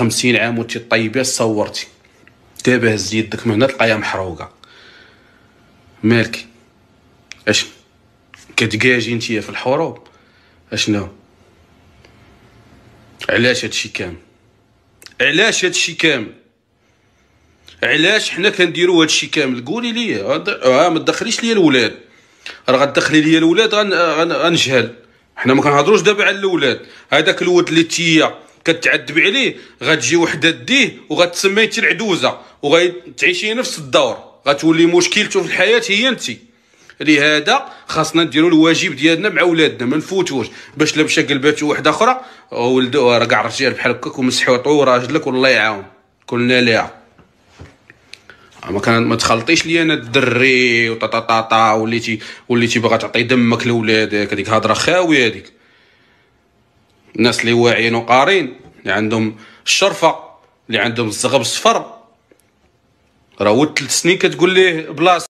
خمسين عام وانت طيبة صورتي. دابا هز يدك من هنا تلقاها محروقة. مالك؟ اش كتكاجي نتيا في الحروب؟ أشنو؟ علاش هادشي كامل؟ علاش هادشي كامل؟ علاش حنا كنديروا هادشي كامل؟ قولي لي. ها ما تدخليش ليا الولاد. راه غتدخلي ليا الولاد غنجهل. حنا ما كنهضروش دابا على الاولاد هذاك الولد اللي تيا كتعذب عليه غتجي وحدة ديه وغتسمي انت العدوزه وغتعيشي نفس الدور غتولي مشكلته في الحياة هي انت. لهذا خاصنا نديروا الواجب ديالنا مع ولادنا ما نفوتوش. باش لا مشى قلباتو وحدة أخرى ولدو راه كاع الرجال بحال هكاك ومسحوا طو راجلك والله يعاون. كلنا ليها. ما كان ما تخلطيش لي أنا الدري وطاطاطا وليتي وليتي باغا تعطي دمك لولادك هذيك هضرة خاوية هذيك. الناس اللي واعيين وقارين اللي عندهم الشرفة اللي عندهم الزغب الصفر. راه ولد ثلاث سنين كتقول ليه بلاصة.